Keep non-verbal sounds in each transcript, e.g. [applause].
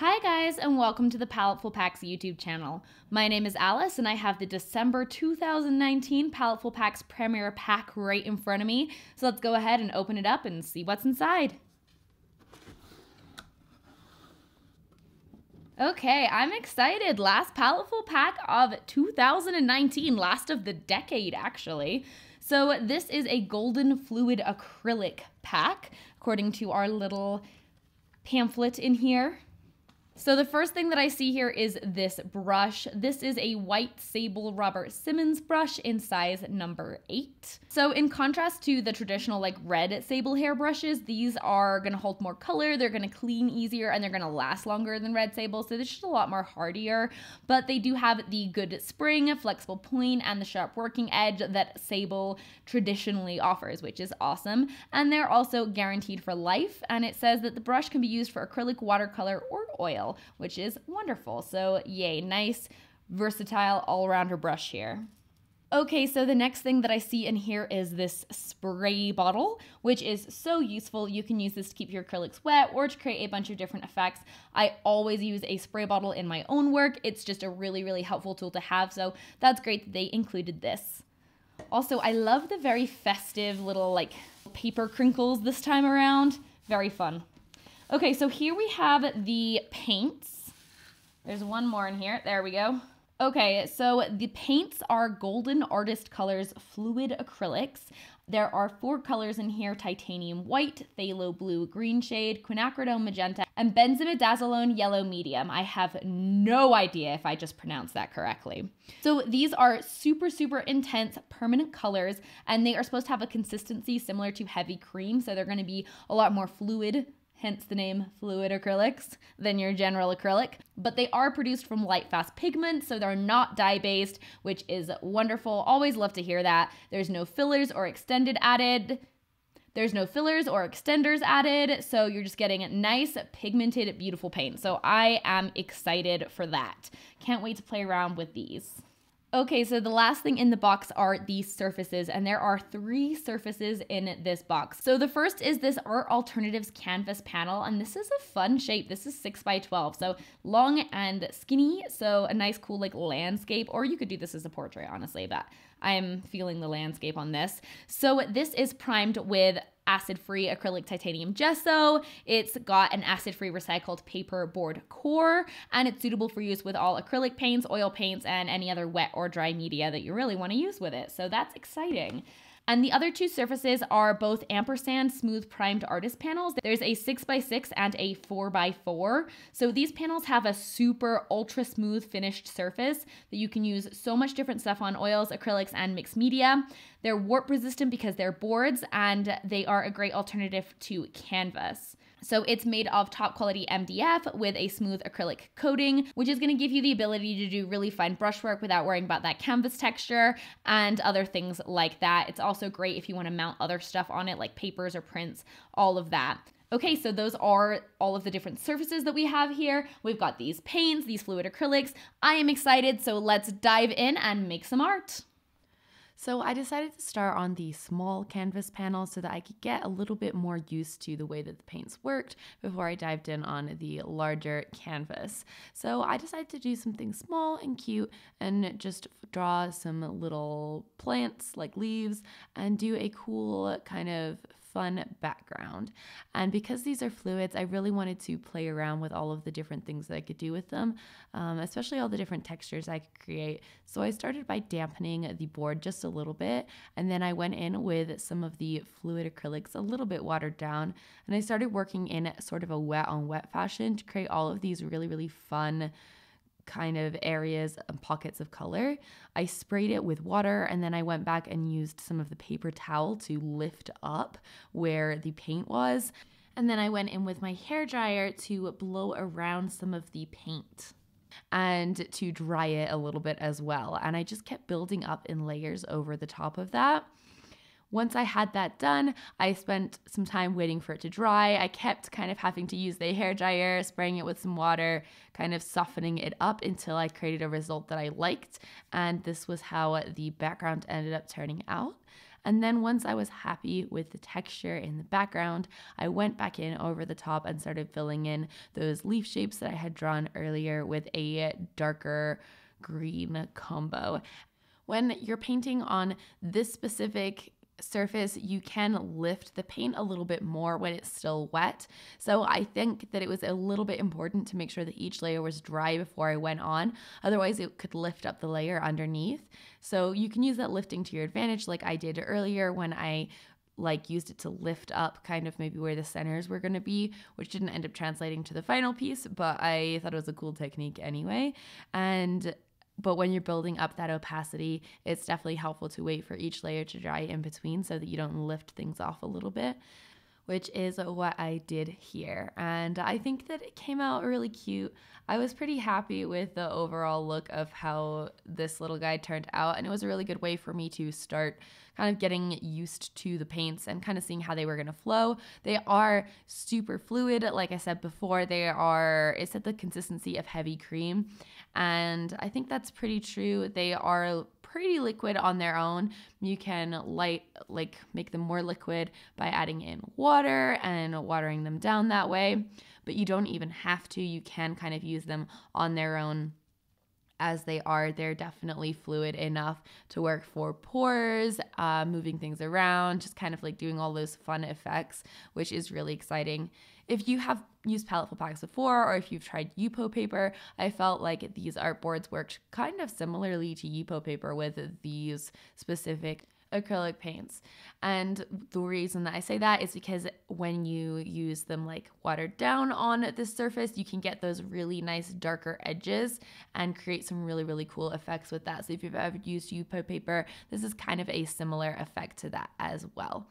Hi guys and welcome to the Paletteful Packs YouTube channel. My name is Alice and I have the December 2019 Paletteful Packs Premier Pack right in front of me. So let's go ahead and open it up and see what's inside. Okay, I'm excited. Last Paletteful Pack of 2019, last of the decade actually. So this is a golden fluid acrylic pack according to our little pamphlet in here. So the first thing that I see here is this brush. This is a white sable Robert Simmons brush in size number eight. So in contrast to the traditional like red sable hair brushes, these are gonna hold more color, they're gonna clean easier, and they're gonna last longer than red sable. So is just a lot more hardier, but they do have the good spring, flexible point, and the sharp working edge that sable traditionally offers, which is awesome. And they're also guaranteed for life. And it says that the brush can be used for acrylic, watercolor, or oil which is wonderful. So yay, nice, versatile all-rounder brush here. Okay, so the next thing that I see in here is this spray bottle, which is so useful. You can use this to keep your acrylics wet or to create a bunch of different effects. I always use a spray bottle in my own work. It's just a really, really helpful tool to have, so that's great that they included this. Also, I love the very festive little like paper crinkles this time around. Very fun. Okay, so here we have the paints. There's one more in here. There we go. Okay, so the paints are Golden Artist Colors Fluid Acrylics. There are four colors in here, titanium white, phthalo blue green shade, quinacridone magenta, and benzimidazolone yellow medium. I have no idea if I just pronounced that correctly. So these are super, super intense permanent colors, and they are supposed to have a consistency similar to heavy cream, so they're gonna be a lot more fluid hence the name fluid acrylics, than your general acrylic. But they are produced from light fast pigment, so they're not dye based, which is wonderful. Always love to hear that. There's no fillers or extended added. There's no fillers or extenders added, so you're just getting a nice, pigmented, beautiful paint. So I am excited for that. Can't wait to play around with these. Okay, so the last thing in the box are these surfaces, and there are three surfaces in this box. So the first is this Art Alternatives canvas panel, and this is a fun shape. This is 6 by 12 so long and skinny, so a nice cool like landscape, or you could do this as a portrait, honestly, but I am feeling the landscape on this. So this is primed with acid-free acrylic titanium gesso. It's got an acid-free recycled paper board core, and it's suitable for use with all acrylic paints, oil paints, and any other wet or dry media that you really want to use with it. So that's exciting. And the other two surfaces are both ampersand smooth primed artist panels. There's a 6x6 and a 4x4. So these panels have a super ultra smooth finished surface that you can use so much different stuff on oils, acrylics, and mixed media. They're warp resistant because they're boards and they are a great alternative to canvas. So it's made of top quality MDF with a smooth acrylic coating, which is going to give you the ability to do really fine brushwork without worrying about that canvas texture and other things like that. It's also great if you want to mount other stuff on it like papers or prints, all of that. Okay, so those are all of the different surfaces that we have here. We've got these paints, these fluid acrylics. I am excited, so let's dive in and make some art. So I decided to start on the small canvas panel so that I could get a little bit more used to the way that the paints worked before I dived in on the larger canvas. So I decided to do something small and cute and just draw some little plants like leaves and do a cool kind of fun background. And because these are fluids, I really wanted to play around with all of the different things that I could do with them, um, especially all the different textures I could create. So I started by dampening the board just a little bit, and then I went in with some of the fluid acrylics a little bit watered down, and I started working in sort of a wet on wet fashion to create all of these really, really fun kind of areas and pockets of color. I sprayed it with water and then I went back and used some of the paper towel to lift up where the paint was. And then I went in with my hair dryer to blow around some of the paint and to dry it a little bit as well. And I just kept building up in layers over the top of that. Once I had that done, I spent some time waiting for it to dry. I kept kind of having to use the hair dryer, spraying it with some water, kind of softening it up until I created a result that I liked. And this was how the background ended up turning out. And then once I was happy with the texture in the background, I went back in over the top and started filling in those leaf shapes that I had drawn earlier with a darker green combo. When you're painting on this specific surface, you can lift the paint a little bit more when it's still wet. So I think that it was a little bit important to make sure that each layer was dry before I went on. Otherwise, it could lift up the layer underneath. So you can use that lifting to your advantage, like I did earlier when I like used it to lift up kind of maybe where the centers were going to be which didn't end up translating to the final piece but i thought it was a cool technique anyway and but when you're building up that opacity, it's definitely helpful to wait for each layer to dry in between so that you don't lift things off a little bit, which is what I did here. And I think that it came out really cute. I was pretty happy with the overall look of how this little guy turned out, and it was a really good way for me to start kind of getting used to the paints and kind of seeing how they were going to flow. They are super fluid. Like I said before, they are, it's at the consistency of heavy cream. And I think that's pretty true. They are pretty liquid on their own. You can light like make them more liquid by adding in water and watering them down that way, but you don't even have to. You can kind of use them on their own as they are. They're definitely fluid enough to work for pours, uh, moving things around, just kind of like doing all those fun effects, which is really exciting. If you have used Palette packs before or if you've tried Yupo paper, I felt like these artboards worked kind of similarly to Yupo paper with these specific acrylic paints. And the reason that I say that is because when you use them like watered down on the surface, you can get those really nice darker edges and create some really, really cool effects with that. So if you've ever used Yupo paper, this is kind of a similar effect to that as well.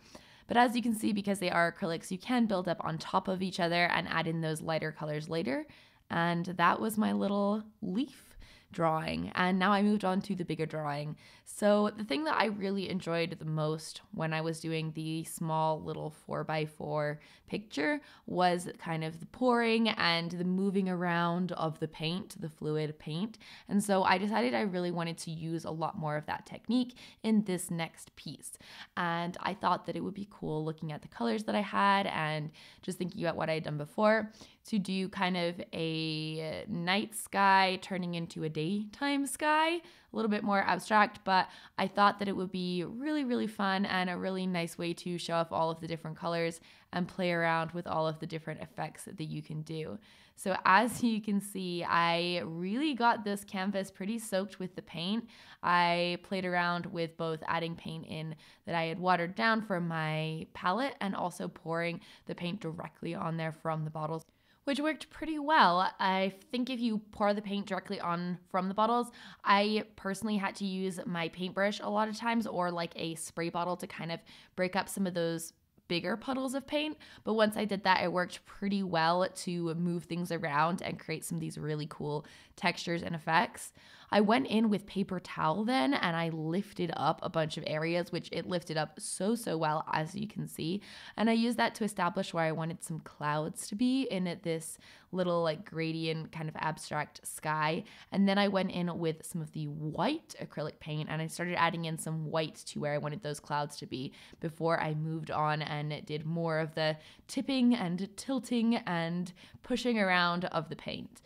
But as you can see, because they are acrylics, you can build up on top of each other and add in those lighter colors later. And that was my little leaf drawing. And now I moved on to the bigger drawing. So, the thing that I really enjoyed the most when I was doing the small little 4x4 picture was kind of the pouring and the moving around of the paint, the fluid paint. And so, I decided I really wanted to use a lot more of that technique in this next piece. And I thought that it would be cool looking at the colors that I had and just thinking about what I had done before to do kind of a night sky turning into a daytime sky, a little bit more abstract, but I thought that it would be really, really fun and a really nice way to show off all of the different colors and play around with all of the different effects that you can do. So as [laughs] you can see, I really got this canvas pretty soaked with the paint. I played around with both adding paint in that I had watered down for my palette and also pouring the paint directly on there from the bottles which worked pretty well. I think if you pour the paint directly on from the bottles, I personally had to use my paintbrush a lot of times or like a spray bottle to kind of break up some of those bigger puddles of paint. But once I did that, it worked pretty well to move things around and create some of these really cool textures and effects. I went in with paper towel then and I lifted up a bunch of areas, which it lifted up so, so well, as you can see. And I used that to establish where I wanted some clouds to be in this little like gradient kind of abstract sky. And then I went in with some of the white acrylic paint and I started adding in some white to where I wanted those clouds to be before I moved on and did more of the tipping and tilting and pushing around of the paint.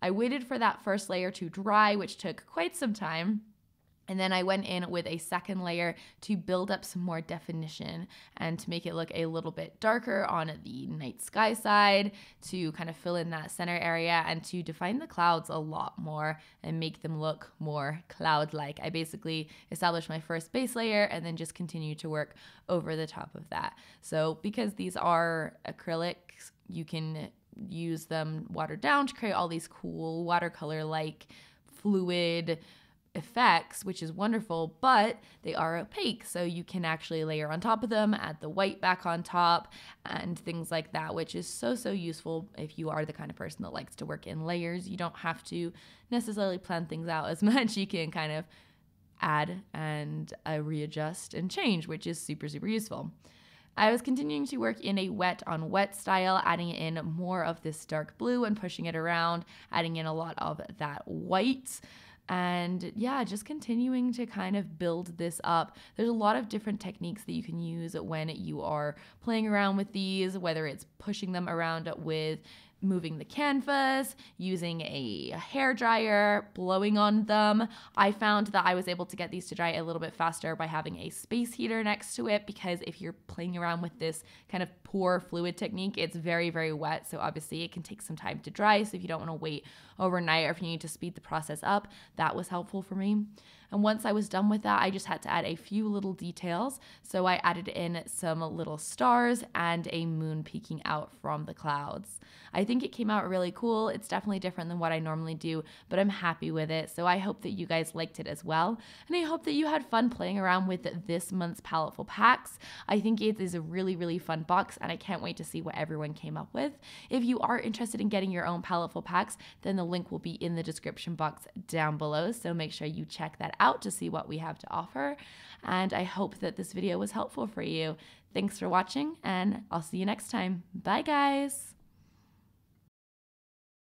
I waited for that first layer to dry, which took quite some time. And then I went in with a second layer to build up some more definition and to make it look a little bit darker on the night sky side to kind of fill in that center area and to define the clouds a lot more and make them look more cloud like. I basically established my first base layer and then just continue to work over the top of that. So because these are acrylics, you can use them watered down to create all these cool watercolor like fluid effects, which is wonderful, but they are opaque. So you can actually layer on top of them, add the white back on top, and things like that, which is so, so useful if you are the kind of person that likes to work in layers. You don't have to necessarily plan things out as [laughs] much. You can kind of add and uh, readjust and change, which is super, super useful. I was continuing to work in a wet on wet style, adding in more of this dark blue and pushing it around, adding in a lot of that white and yeah, just continuing to kind of build this up. There's a lot of different techniques that you can use when you are playing around with these, whether it's pushing them around with moving the canvas, using a hair dryer, blowing on them. I found that I was able to get these to dry a little bit faster by having a space heater next to it because if you're playing around with this kind of pour fluid technique, it's very, very wet. So obviously it can take some time to dry. So if you don't want to wait overnight or if you need to speed the process up, that was helpful for me. And once I was done with that, I just had to add a few little details. So I added in some little stars and a moon peeking out from the clouds. I think it came out really cool. It's definitely different than what I normally do, but I'm happy with it. So I hope that you guys liked it as well. And I hope that you had fun playing around with this month's Paletteful Packs. I think it is a really, really fun box, and I can't wait to see what everyone came up with. If you are interested in getting your own Paletteful Packs, then the link will be in the description box down below. So make sure you check that out to see what we have to offer. And I hope that this video was helpful for you. Thanks for watching, and I'll see you next time. Bye, guys.